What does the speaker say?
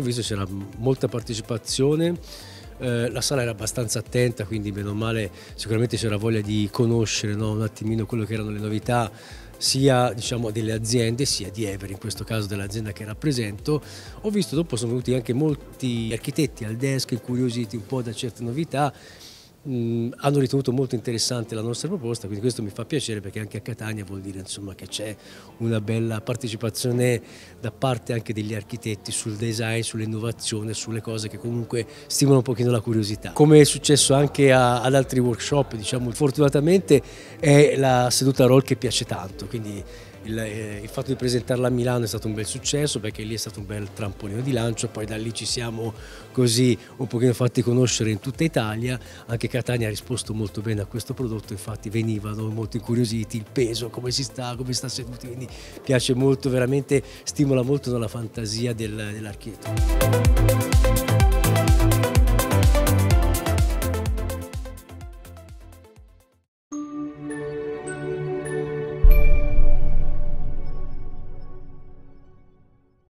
c'era molta partecipazione, eh, la sala era abbastanza attenta, quindi meno male sicuramente c'era voglia di conoscere no, un attimino quello che erano le novità sia diciamo, delle aziende sia di Ever, in questo caso dell'azienda che rappresento. Ho visto dopo sono venuti anche molti architetti al desk incuriositi un po' da certe novità mh, hanno ritenuto molto interessante la nostra proposta, quindi questo mi fa piacere perché anche a Catania vuol dire insomma, che c'è una bella partecipazione da parte anche degli architetti sul design, sull'innovazione, sulle cose che comunque stimolano un pochino la curiosità. Come è successo anche a, ad altri workshop, diciamo, fortunatamente è la seduta roll che piace tanto, quindi il, eh, il, fatto di presentarla a Milano è stato un bel successo perché lì è stato un bel trampolino di lancio, poi da lì ci siamo così un pochino fatti conoscere in tutta Italia, anche Catania ha risposto molto bene a questo prodotto, infatti venivano molto incuriositi, il peso, come si sta, come sta seduti, quindi piace molto, veramente stimola molto la fantasia del, dell'architetto.